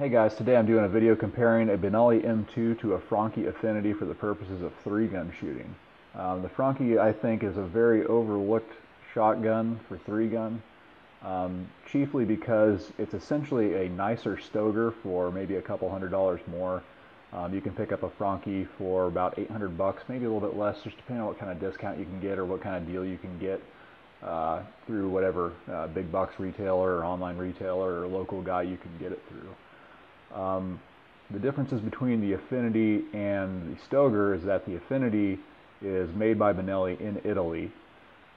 Hey guys, today I'm doing a video comparing a Benelli M2 to a Franchi Affinity for the purposes of three gun shooting. Um, the Franchi I think is a very overlooked shotgun for three gun, um, chiefly because it's essentially a nicer Stoeger for maybe a couple hundred dollars more. Um, you can pick up a Franchi for about 800 bucks, maybe a little bit less, just depending on what kind of discount you can get or what kind of deal you can get uh, through whatever uh, big box retailer or online retailer or local guy you can get it through. Um, the differences between the Affinity and the Stoeger is that the Affinity is made by Benelli in Italy.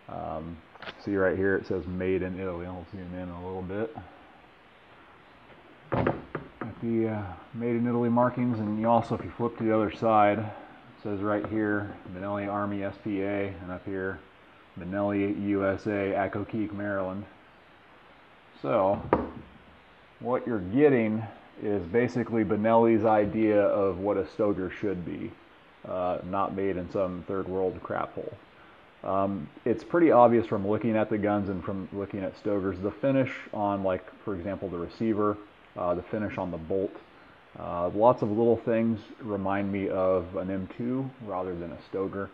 Um, see right here it says made in Italy. I'll zoom in a little bit. The uh, made in Italy markings and you also if you flip to the other side it says right here Benelli Armi SPA and up here Benelli USA Accokeek Maryland. So what you're getting is basically Benelli's idea of what a Stoeger should be, uh, not made in some third world crap hole. Um, it's pretty obvious from looking at the guns and from looking at Stoegers. The finish on, like, for example, the receiver, uh, the finish on the bolt, uh, lots of little things remind me of an M2 rather than a Stoeger.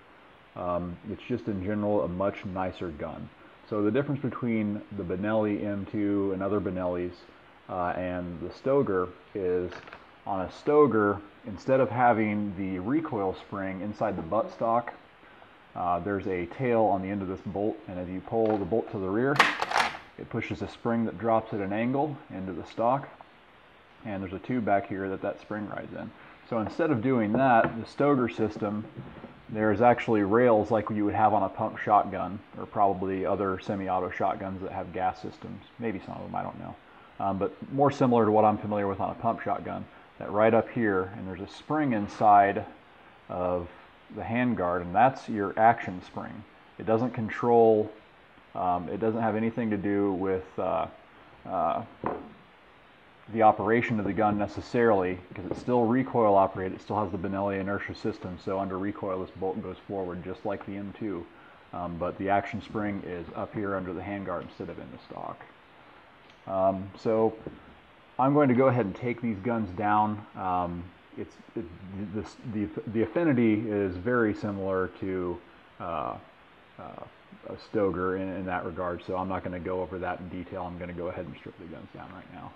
Um, it's just in general a much nicer gun. So the difference between the Benelli M2 and other Benellis uh, and the Stoeger is on a Stoeger, instead of having the recoil spring inside the buttstock, uh, there's a tail on the end of this bolt, and as you pull the bolt to the rear, it pushes a spring that drops at an angle into the stock, and there's a tube back here that that spring rides in. So instead of doing that, the Stoeger system, there's actually rails like you would have on a pump shotgun, or probably other semi-auto shotguns that have gas systems. Maybe some of them, I don't know um, but more similar to what I'm familiar with on a pump shotgun. That right up here, and there's a spring inside of the handguard, and that's your action spring. It doesn't control, um, it doesn't have anything to do with uh, uh, the operation of the gun necessarily, because it's still recoil operated, it still has the Benelli inertia system, so under recoil this bolt goes forward just like the M2. Um, but the action spring is up here under the handguard instead of in the stock. Um, so I'm going to go ahead and take these guns down. Um, it's it, this, the the affinity is very similar to uh, uh, a Stoeger in, in, that regard, so I'm not going to go over that in detail. I'm going to go ahead and strip the guns down right now.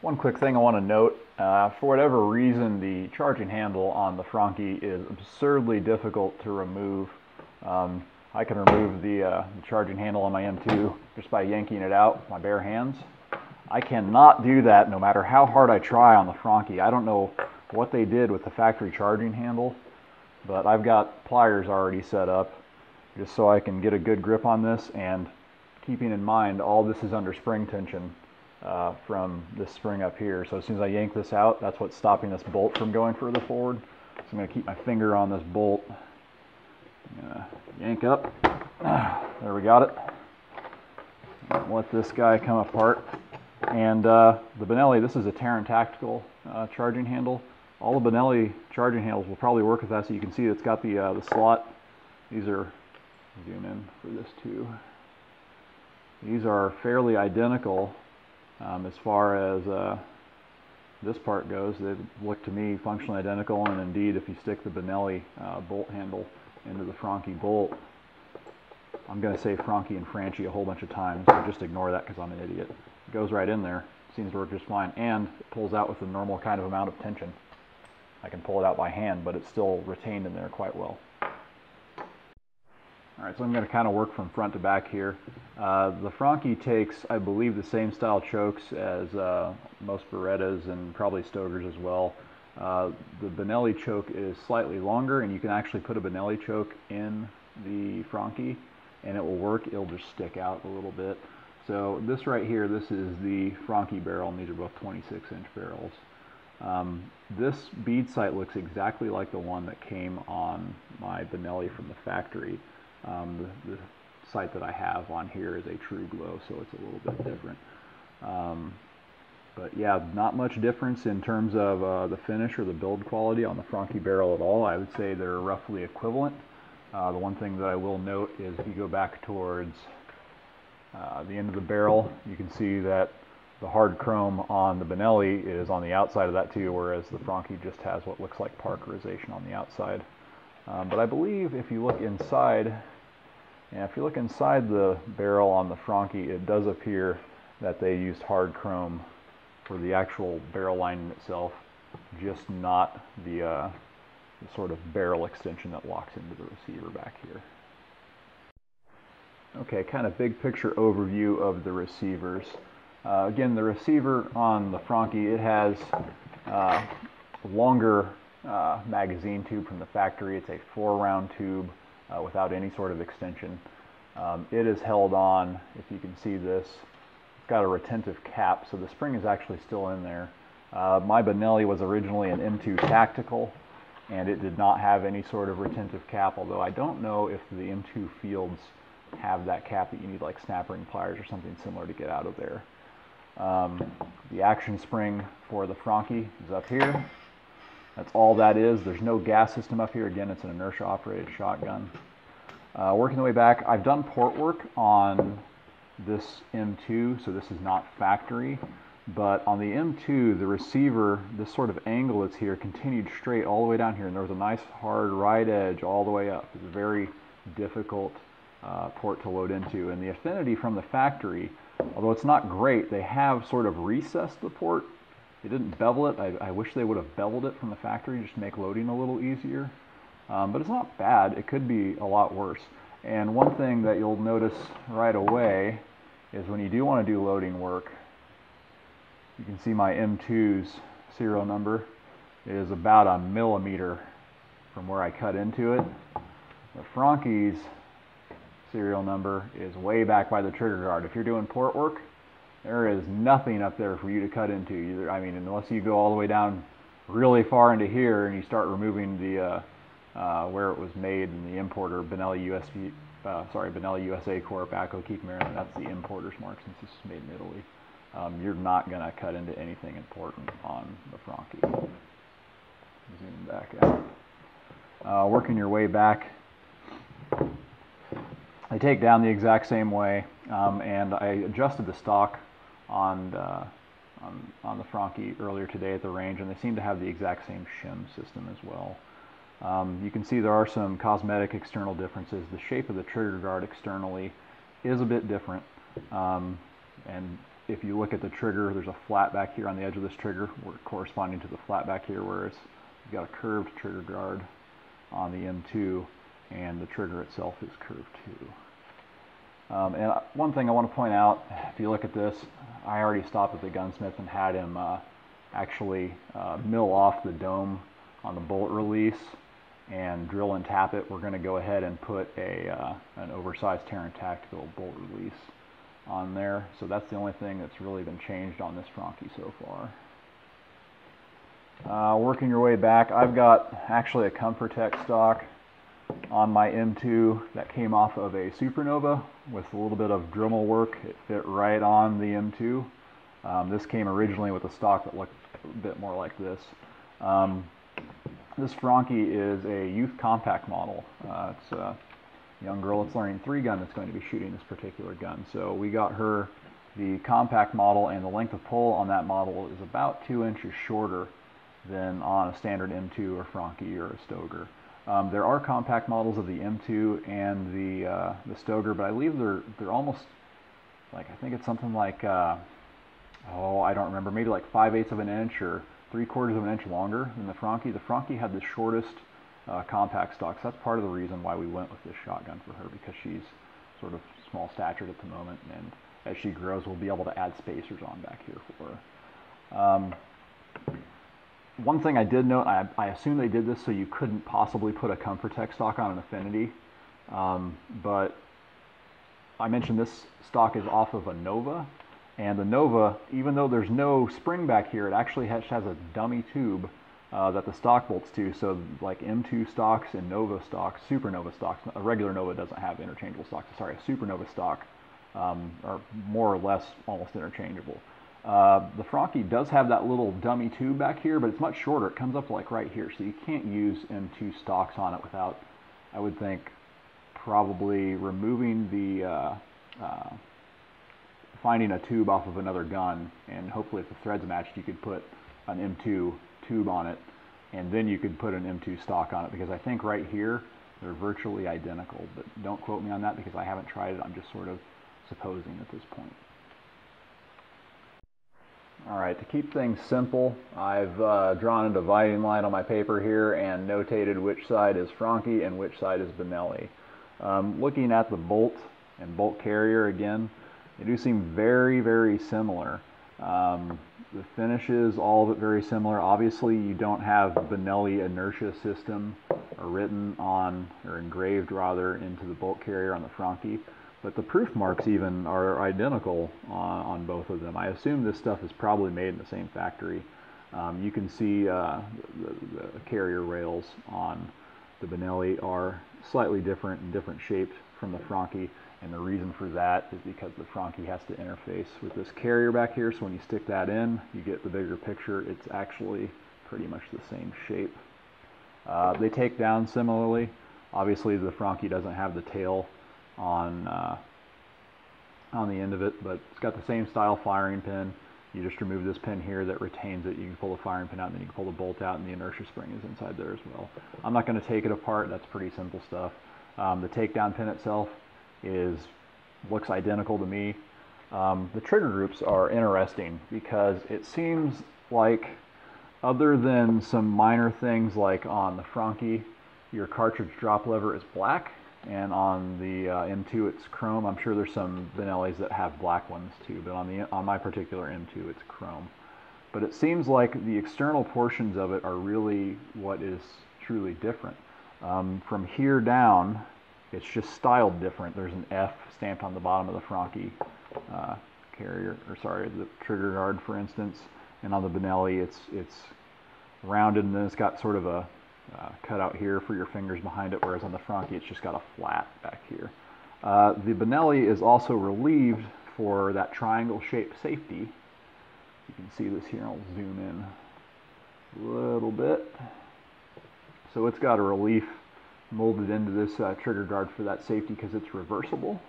One quick thing I want to note, uh, for whatever reason, the charging handle on the Franke is absurdly difficult to remove. Um, I can remove the, uh, the, charging handle on my M2 just by yanking it out with my bare hands. I cannot do that no matter how hard I try on the Franchi. I don't know what they did with the factory charging handle, but I've got pliers already set up just so I can get a good grip on this and keeping in mind all this is under spring tension uh, from this spring up here. So as soon as I yank this out, that's what's stopping this bolt from going further forward. So I'm going to keep my finger on this bolt yank up. There we got it. Let this guy come apart. And uh, the Benelli, this is a Taran Tactical uh, charging handle. All the Benelli charging handles will probably work with that. So you can see it's got the, uh, the slot. These are, zoom in for this too. These are fairly identical um, as far as uh, this part goes. They look to me functionally identical. And indeed, if you stick the Benelli uh, bolt handle into the Franchi bolt. I'm going to say Franchi and Franchi a whole bunch of times, so just ignore that because I'm an idiot. It goes right in there, seems to work just fine, and it pulls out with the normal kind of amount of tension. I can pull it out by hand, but it's still retained in there quite well. All right, so I'm going to kind of work from front to back here. Uh, the Franchi takes, I believe, the same style chokes as uh, most Berettas and probably Stoegers as well. Uh, the Benelli choke is slightly longer and you can actually put a Benelli choke in the Franchi and it will work. It'll just stick out a little bit. So this right here, this is the Franchi barrel and these are both 26 inch barrels. Um, this bead sight looks exactly like the one that came on my Benelli from the factory. Um, the, the sight that I have on here is a TruGlo, so it's a little bit different. Um, but yeah, not much difference in terms of uh, the finish or the build quality on the Franke barrel at all. I would say they're roughly equivalent. Uh, the one thing that I will note is if you go back towards uh, the end of the barrel, you can see that the hard chrome on the Benelli is on the outside of that too, whereas the Franke just has what looks like parkerization on the outside. Um, but I believe if you look inside, and if you look inside the barrel on the Franke, it does appear that they used hard chrome for the actual barrel lining itself, just not the, uh, the sort of barrel extension that locks into the receiver back here. Okay, kind of big picture overview of the receivers. Uh, again, the receiver on the Franke, it has uh, longer uh, magazine tube from the factory. It's a four round tube uh, without any sort of extension. Um, it is held on, if you can see this, got a retentive cap, so the spring is actually still in there. Uh, my Benelli was originally an M2 Tactical, and it did not have any sort of retentive cap, although I don't know if the M2 Fields have that cap that you need like snap ring pliers or something similar to get out of there. Um, the action spring for the Franke is up here. That's all that is. There's no gas system up here. Again, it's an inertia operated shotgun. Uh, working the way back, I've done port work on this M2, so this is not factory. But on the M2, the receiver, this sort of angle that's here, continued straight all the way down here, and there was a nice hard right edge all the way up. It's a very difficult uh, port to load into. And the affinity from the factory, although it's not great, they have sort of recessed the port. They didn't bevel it. I, I wish they would have beveled it from the factory just to make loading a little easier. Um, but it's not bad. It could be a lot worse. And one thing that you'll notice right away is when you do want to do loading work, you can see my M2's serial number is about a millimeter from where I cut into it. The Franke's serial number is way back by the trigger guard. If you're doing port work, there is nothing up there for you to cut into. Either, I mean, unless you go all the way down really far into here and you start removing the uh, uh, where it was made in the importer Benelli USB, uh, sorry, Benelli USA Corp, Accokeek, Maryland. That's the importer's mark since this is made in Italy. Um, you're not going to cut into anything important on the Franke. Zoom back out. Uh, working your way back I take down the exact same way, um, and I adjusted the stock on, uh, on, on the Franke earlier today at the range, and they seem to have the exact same shim system as well. Um, you can see there are some cosmetic external differences. The shape of the trigger guard externally is a bit different, um, and if you look at the trigger, there's a flat back here on the edge of this trigger, corresponding to the flat back here, whereas you've got a curved trigger guard on the M2 and the trigger itself is curved too. Um, and one thing I want to point out, if you look at this, I already stopped at the gunsmith and had him uh, actually uh, mill off the dome on the bolt release and drill and tap it. We're going to go ahead and put a uh, an oversized Taran Tactical bolt release on there. So that's the only thing that's really been changed on this Franke so far. Uh, working your way back, I've got actually a Comfortech stock on my M2 that came off of a Supernova with a little bit of Dremel work. It fit right on the M2. Um, this came originally with a stock that looked a bit more like this. Um, this Franke is a youth compact model. Uh, it's a young girl that's learning three gun that's going to be shooting this particular gun. So we got her the compact model and the length of pull on that model is about two inches shorter than on a standard M2 or Franke or a Stoeger. Um, there are compact models of the M2 and the uh, the Stoeger, but I believe they're they're almost like I think it's something like uh, oh I don't remember maybe like five eighths of an inch or three quarters of an inch longer than the Franke. The Franke had the shortest uh, compact stock, so that's part of the reason why we went with this shotgun for her because she's sort of small statured at the moment, and as she grows, we'll be able to add spacers on back here for her. Um, one thing I did note, I, I assume they did this so you couldn't possibly put a Comfortech stock on an Affinity, um, but I mentioned this stock is off of a Nova, and the Nova, even though there's no spring back here, it actually has, has a dummy tube uh, that the stock bolts to. So like M2 stocks and Nova stocks, Supernova stocks, a regular Nova doesn't have interchangeable stocks. Sorry, a Supernova stock um, are more or less almost interchangeable. Uh, the Franke does have that little dummy tube back here, but it's much shorter. It comes up like right here, so you can't use M2 stocks on it without, I would think, probably removing the uh, uh, finding a tube off of another gun, and hopefully if the threads matched, you could put an M2 tube on it, and then you could put an M2 stock on it, because I think right here, they're virtually identical, but don't quote me on that because I haven't tried it, I'm just sort of supposing at this point. Alright, to keep things simple, I've uh, drawn a dividing line on my paper here and notated which side is Franke and which side is Benelli. Um, looking at the bolt and bolt carrier again, they do seem very, very similar. Um, the finishes, all of it very similar. Obviously, you don't have Benelli inertia system written on, or engraved rather, into the bolt carrier on the Franke. But the proof marks even are identical on, on both of them. I assume this stuff is probably made in the same factory. Um, you can see uh, the, the, carrier rails on the Benelli are slightly different and different shaped from the Franke. And the reason for that is because the Franke has to interface with this carrier back here. So when you stick that in, you get the bigger picture. It's actually pretty much the same shape. Uh, they take down similarly. Obviously the Franke doesn't have the tail on uh, on the end of it, but it's got the same style firing pin. You just remove this pin here that retains it. You can pull the firing pin out and then you can pull the bolt out and the inertia spring is inside there as well. I'm not going to take it apart. That's pretty simple stuff. Um, the takedown pin itself is looks identical to me. Um, the trigger groups are interesting because it seems like other than some minor things like on the Franke, your cartridge drop lever is black and on the uh, M2 it's chrome. I'm sure there's some Benellis that have black ones too, but on the on my particular M2 it's chrome. But it seems like the external portions of it are really what is truly different. Um, from here down, it's just styled different. There's an F stamped on the bottom of the Franke uh, carrier, or sorry, the trigger guard, for instance. And on the Benelli, it's it's rounded, and then it's got sort of a uh, cut out here for your fingers behind it, whereas on the Franke it's just got a flat back here. Uh, the Benelli is also relieved for that triangle shaped safety. You can see this here, I'll zoom in a little bit. So it's got a relief molded into this uh, trigger guard for that safety because it's reversible.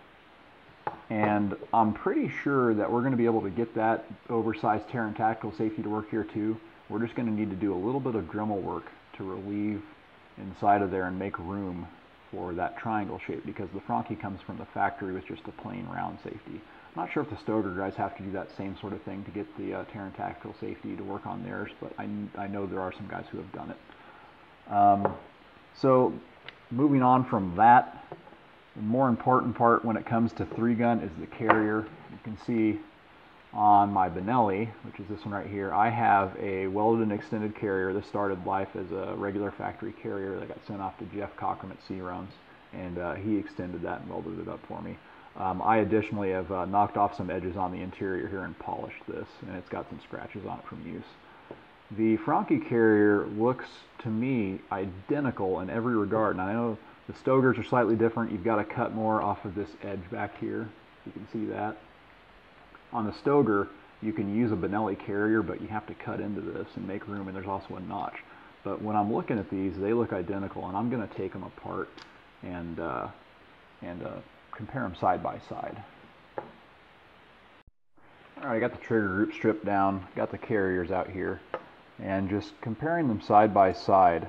And I'm pretty sure that we're going to be able to get that oversized Taran Tactical safety to work here too. We're just going to need to do a little bit of Dremel work to relieve inside of there and make room for that triangle shape because the Franke comes from the factory with just a plain round safety. I'm not sure if the Stoeger guys have to do that same sort of thing to get the uh, Taran Tactical safety to work on theirs, but I, I know there are some guys who have done it. Um, so moving on from that, the more important part when it comes to three gun is the carrier. You can see on my Benelli, which is this one right here, I have a welded and extended carrier. This started life as a regular factory carrier that got sent off to Jeff Cockrum at C-Rums, and uh, he extended that and welded it up for me. Um, I additionally have uh, knocked off some edges on the interior here and polished this, and it's got some scratches on it from use. The Franke carrier looks to me identical in every regard, and I know the Stoegers are slightly different. You've got to cut more off of this edge back here. You can see that. On the Stoeger, you can use a Benelli carrier, but you have to cut into this and make room, and there's also a notch. But when I'm looking at these, they look identical, and I'm going to take them apart and, uh, and uh, compare them side by side. All right, I got the trigger group stripped down, got the carriers out here, and just comparing them side by side,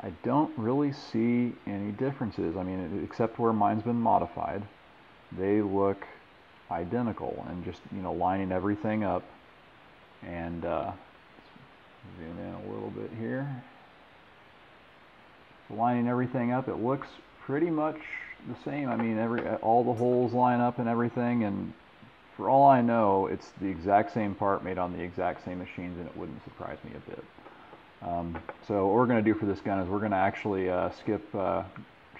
I don't really see any differences. I mean, except where mine's been modified, they look identical and just you know lining everything up. And uh, zoom in a little bit here. Lining everything up it looks pretty much the same. I mean every all the holes line up and everything and for all I know it's the exact same part made on the exact same machines and it wouldn't surprise me a bit um, so what we're going to do for this gun is we're going to actually uh, skip uh,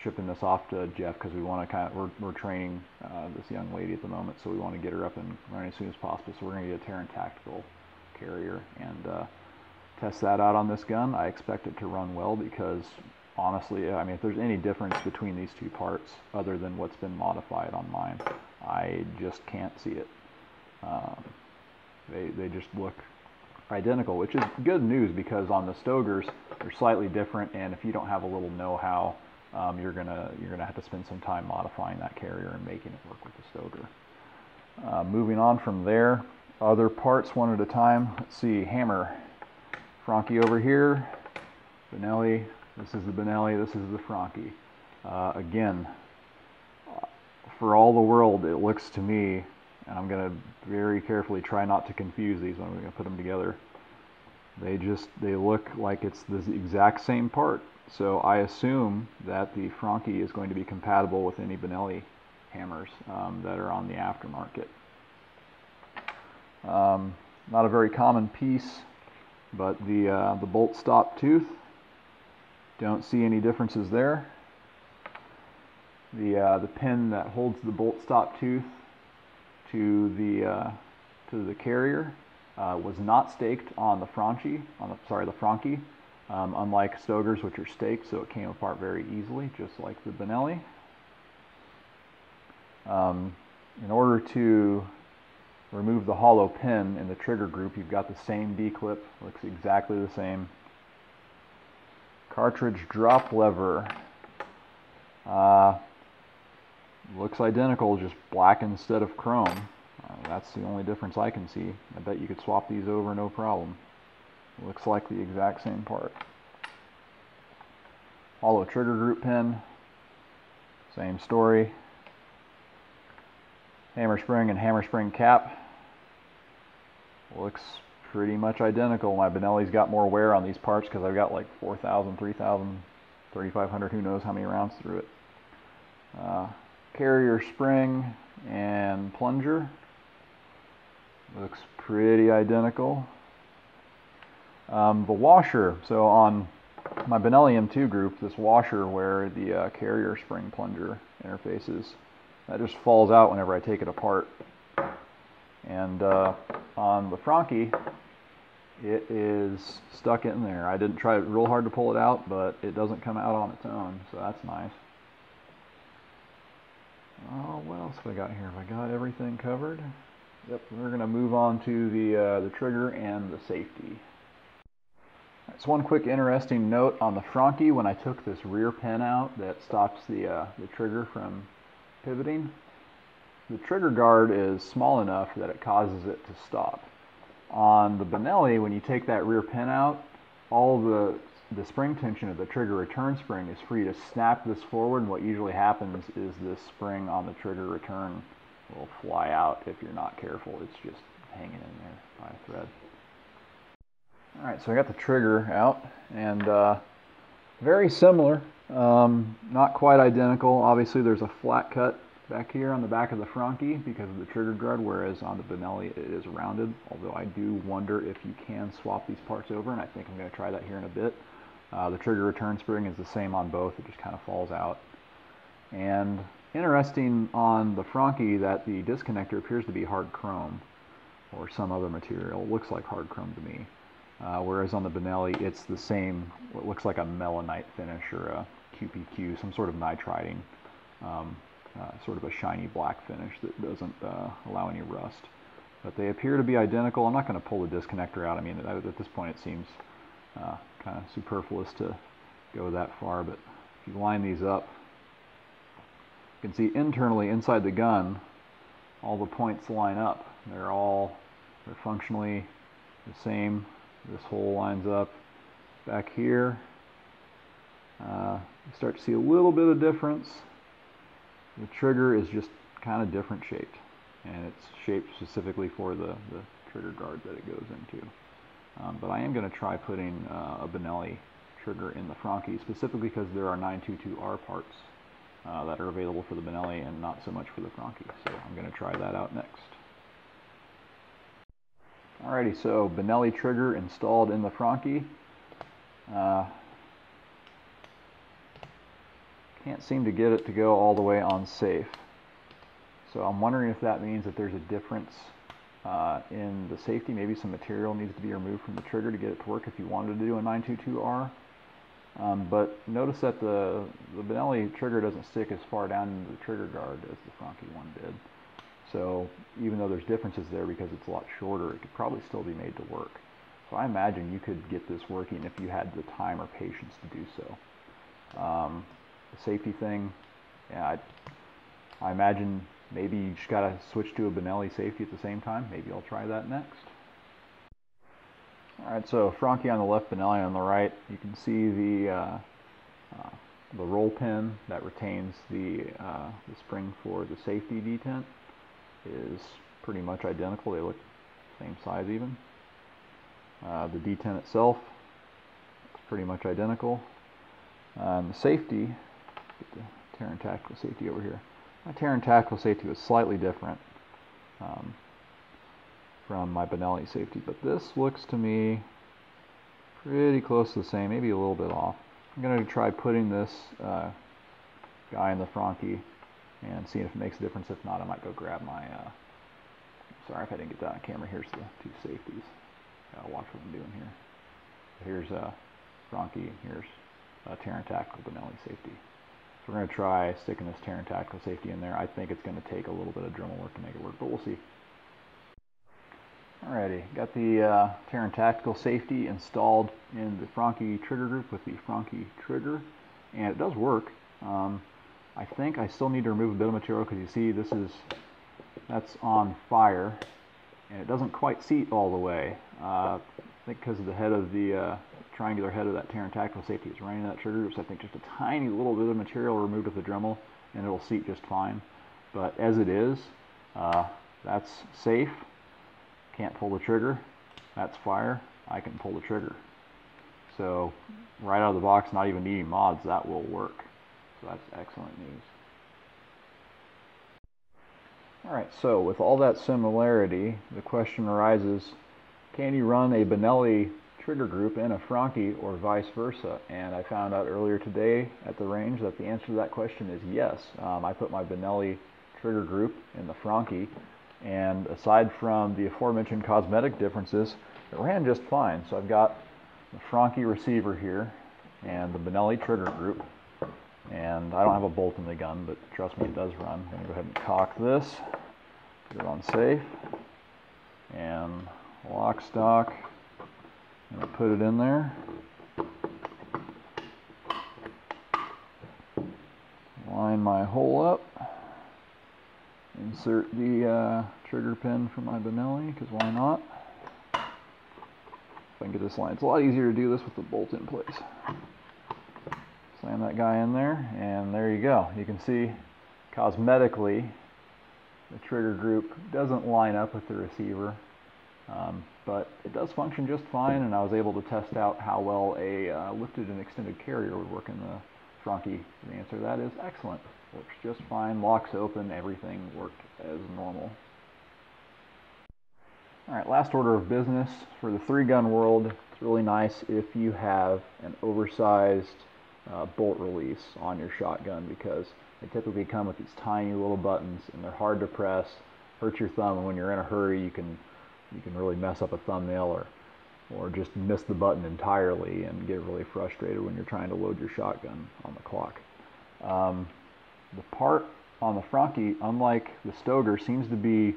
shipping this off to Jeff because we want to kind of we're, we're training uh, this young lady at the moment, so we want to get her up and running as soon as possible. So we're going to get a Taran Tactical carrier and uh, test that out on this gun. I expect it to run well because honestly, I mean, if there's any difference between these two parts other than what's been modified on mine, I just can't see it. Um, they they just look identical, which is good news because on the Stoegers, they're slightly different, and if you don't have a little know-how um, you're gonna you're gonna have to spend some time modifying that carrier and making it work with the Stoeger. Uh, moving on from there, other parts one at a time. Let's see, hammer. Franke over here, Benelli, this is the Benelli, this is the Franke. Uh, again, for all the world, it looks to me, and I'm going to very carefully try not to confuse these when I'm going to put them together. They just, they look like it's the exact same part. So I assume that the Franke is going to be compatible with any Benelli hammers um, that are on the aftermarket. Um, not a very common piece, but the, uh, the bolt stop tooth, don't see any differences there. The, uh, the pin that holds the bolt stop tooth to the, uh, to the carrier uh, was not staked on the Franchi, on the, sorry, the Franke, um, unlike Stoegers, which are staked, so it came apart very easily, just like the Benelli. Um, in order to remove the hollow pin in the trigger group, you've got the same D-clip, looks exactly the same. Cartridge drop lever. Uh, looks identical, just black instead of chrome. Uh, that's the only difference I can see. I bet you could swap these over no problem. Looks like the exact same part. Hollow trigger group pin. Same story. Hammer spring and hammer spring cap. Looks pretty much identical. My Benelli's got more wear on these parts because I've got like 4,000, 3,000, 3,500, who knows how many rounds through it. Uh, carrier spring and plunger. Looks pretty identical. Um, the washer, so on my Benelli M2 group, this washer where the uh, carrier spring plunger interfaces, that just falls out whenever I take it apart. And uh, on the Franke, it is stuck in there. I didn't try real hard to pull it out, but it doesn't come out on its own, so that's nice. Oh, what else have I got here? Have I got everything covered? Yep, we're going to move on to the, uh, the trigger and the safety. So one quick interesting note on the Franke, when I took this rear pin out that stops the, uh, the trigger from pivoting, the trigger guard is small enough that it causes it to stop. On the Benelli, when you take that rear pin out, all the the spring tension of the trigger return spring is free to snap this forward and what usually happens is this spring on the trigger return will fly out if you're not careful. It's just hanging in there by a thread. Alright, so I got the trigger out and uh, very similar, um, not quite identical. Obviously there's a flat cut back here on the back of the Franke because of the trigger guard, whereas on the Benelli it is rounded, although I do wonder if you can swap these parts over, and I think I'm going to try that here in a bit. Uh, the trigger return spring is the same on both, it just kind of falls out. And interesting on the Franke that the disconnector appears to be hard chrome or some other material. It looks like hard chrome to me. Uh, whereas on the Benelli, it's the same, what looks like a Melonite finish or a QPQ, some sort of nitriding, um, uh, sort of a shiny black finish that doesn't uh, allow any rust. But they appear to be identical. I'm not going to pull the disconnector out. I mean, at, this point, it seems uh, kind of superfluous to go that far, but if you line these up, you can see internally inside the gun, all the points line up. They're all, they're functionally the same. This hole lines up back here. Uh, you start to see a little bit of difference. The trigger is just kind of different shaped, and it's shaped specifically for the, the trigger guard that it goes into. Um, but I am going to try putting uh, a Benelli trigger in the Franke, specifically because there are 922R parts uh, that are available for the Benelli and not so much for the Franke. So I'm going to try that out next. Alrighty, so Benelli trigger installed in the Franke. Uh, can't seem to get it to go all the way on safe. So I'm wondering if that means that there's a difference uh, in the safety, maybe some material needs to be removed from the trigger to get it to work if you wanted to do a 922R. Um, but notice that the, the Benelli trigger doesn't stick as far down into the trigger guard as the Franke one did. So even though there's differences there because it's a lot shorter, it could probably still be made to work. So I imagine you could get this working if you had the time or patience to do so. Um, the safety thing, yeah, I, I imagine maybe you just got to switch to a Benelli safety at the same time. Maybe I'll try that next. Alright, so Franchi on the left, Benelli on the right. You can see the, uh, uh, the roll pin that retains the, uh, the spring for the safety detent is pretty much identical. They look same size even. Uh, the detent itself is pretty much identical. Um, the safety, get the Taran Tactical safety over here. My Taran Tactical safety was slightly different um, from my Benelli safety, but this looks to me pretty close to the same, maybe a little bit off. I'm going to try putting this uh, guy in the Franchi and seeing if it makes a difference. If not, I might go grab my, uh, sorry if I didn't get that on camera, here's the two safeties. Gotta watch what I'm doing here. Here's uh, Franchi, here's a Taran Tactical Benelli safety. So we're going to try sticking this Taran Tactical safety in there. I think it's going to take a little bit of Dremel work to make it work, but we'll see. Alrighty, got the uh, Taran Tactical safety installed in the Franke trigger group with the Franke trigger, and it does work. Um, I think I still need to remove a bit of material because you see this is, that's on fire, and it doesn't quite seat all the way. Uh, I think because of the head of the uh, triangular head of that Tactical safety is running that trigger so I think just a tiny little bit of material removed with the Dremel, and it'll seat just fine. But as it is, uh, that's safe can't pull the trigger, that's fire, I can pull the trigger. So right out of the box, not even needing mods, that will work. So that's excellent news. Alright, so with all that similarity, the question arises, can you run a Benelli trigger group in a Franke or vice versa? And I found out earlier today at the range that the answer to that question is yes. Um, I put my Benelli trigger group in the Franke, and aside from the aforementioned cosmetic differences, it ran just fine. So I've got the Franke receiver here and the Benelli trigger group. And I don't have a bolt in the gun, but trust me, it does run. I'm going to go ahead and cock this, put it on safe, and lock stock. To put it in there. Line my hole up insert the uh, trigger pin for my Benelli, because why not? If I can get this line. It's a lot easier to do this with the bolt in place. Slam that guy in there, and there you go. You can see cosmetically the trigger group doesn't line up with the receiver, um, but it does function just fine, and I was able to test out how well a uh, lifted and extended carrier would work in the Franchi. The answer to that is excellent. Works just fine, locks open, everything worked as normal. Alright, last order of business. For the three gun world, it's really nice if you have an oversized uh, bolt release on your shotgun because they typically come with these tiny little buttons and they're hard to press, hurt your thumb, and when you're in a hurry you can you can really mess up a thumbnail or or just miss the button entirely and get really frustrated when you're trying to load your shotgun on the clock. Um, the part on the Franchi, unlike the Stoeger, seems to be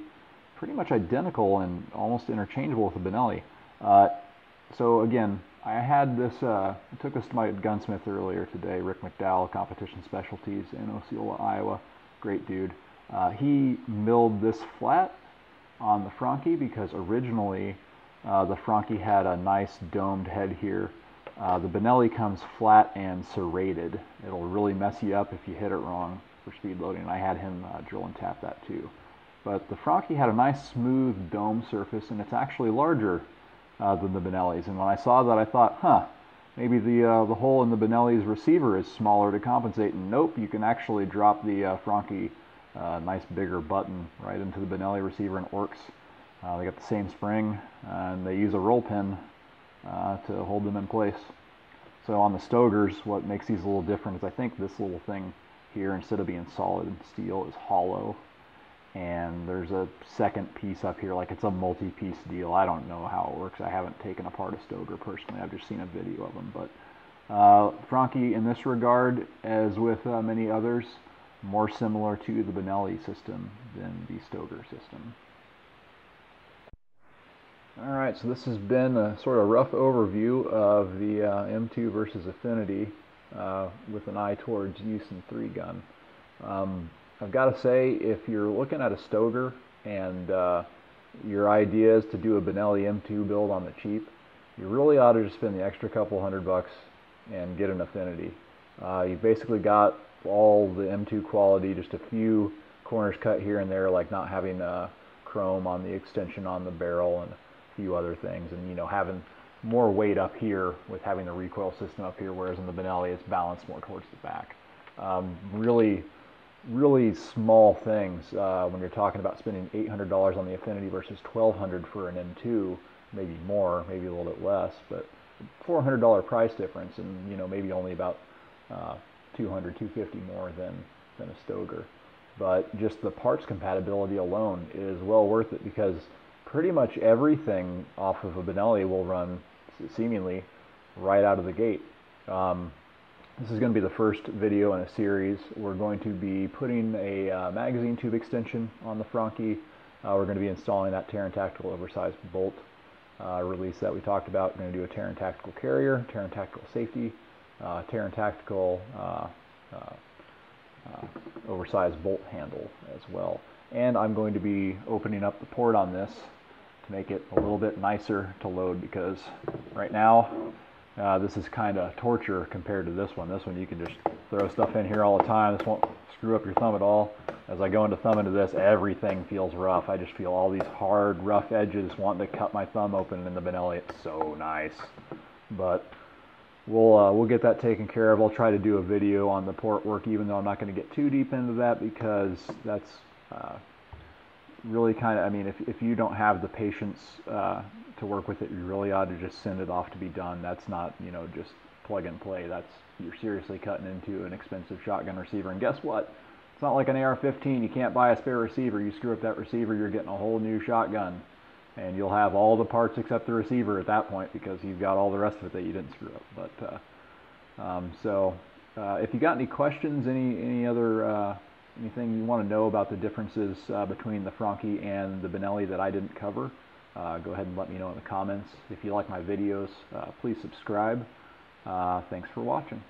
pretty much identical and almost interchangeable with the Benelli. Uh, so again, I had this, uh, I took this to my gunsmith earlier today, Rick McDowell, Competition Specialties in Osceola, Iowa. Great dude. Uh, he milled this flat on the Franchi because originally uh, the Franchi had a nice domed head here. Uh, the Benelli comes flat and serrated. It'll really mess you up if you hit it wrong for speed loading. I had him uh, drill and tap that too. But the Franchi had a nice smooth dome surface and it's actually larger uh, than the Benelli's. And when I saw that I thought, huh, maybe the, uh, the hole in the Benelli's receiver is smaller to compensate. And nope, you can actually drop the uh, Franchi uh, nice bigger button right into the Benelli receiver and works. Uh, they got the same spring and they use a roll pin uh, to hold them in place. So on the Stoegers, what makes these a little different is I think this little thing here, instead of being solid steel, is hollow. And there's a second piece up here, like it's a multi-piece deal. I don't know how it works. I haven't taken apart a Stoeger personally. I've just seen a video of them. But uh, Franchi, in this regard, as with uh, many others, more similar to the Benelli system than the Stoeger system. Alright, so this has been a sort of rough overview of the uh, M2 versus Affinity uh, with an eye towards use in three gun. Um, I've got to say, if you're looking at a Stoeger and uh, your idea is to do a Benelli M2 build on the cheap, you really ought to just spend the extra couple hundred bucks and get an Affinity. Uh, you basically got all the M2 quality, just a few corners cut here and there, like not having uh, chrome on the extension on the barrel and a few other things, and you know having more weight up here with having the recoil system up here, whereas in the Benelli it's balanced more towards the back. Um, really, really small things uh, when you're talking about spending $800 on the Affinity versus 1200 for an M2, maybe more, maybe a little bit less, but $400 price difference, and you know maybe only about uh, 200, 250 more than than a Stoeger. But just the parts compatibility alone is well worth it because pretty much everything off of a Benelli will run seemingly right out of the gate. Um, this is going to be the first video in a series. We're going to be putting a uh, magazine tube extension on the Franke. Uh, we're going to be installing that Taran Tactical oversized bolt uh, release that we talked about. We're going to do a Taran Tactical carrier, Taran Tactical safety, uh, Taran Tactical uh, uh, uh, oversized bolt handle as well. And I'm going to be opening up the port on this to make it a little bit nicer to load because right now uh, this is kind of torture compared to this one. This one you can just throw stuff in here all the time. This won't screw up your thumb at all. As I go into thumb into this, everything feels rough. I just feel all these hard, rough edges wanting to cut my thumb open in the Benelli. It's so nice. But we'll uh, we'll get that taken care of. I'll try to do a video on the port work, even though I'm not going to get too deep into that because that's uh, really kind of. I mean, if if you don't have the patience uh, to work with it, you really ought to just send it off to be done. That's not you know just plug and play. That's you're seriously cutting into an expensive shotgun receiver. And guess what? It's not like an AR-15. You can't buy a spare receiver. You screw up that receiver, you're getting a whole new shotgun and you'll have all the parts except the receiver at that point because you've got all the rest of it that you didn't screw up. But uh, um, so, uh, if you got any questions, any any other uh, anything you want to know about the differences uh, between the Franke and the Benelli that I didn't cover, uh, go ahead and let me know in the comments. If you like my videos, uh, please subscribe. thanks for watching.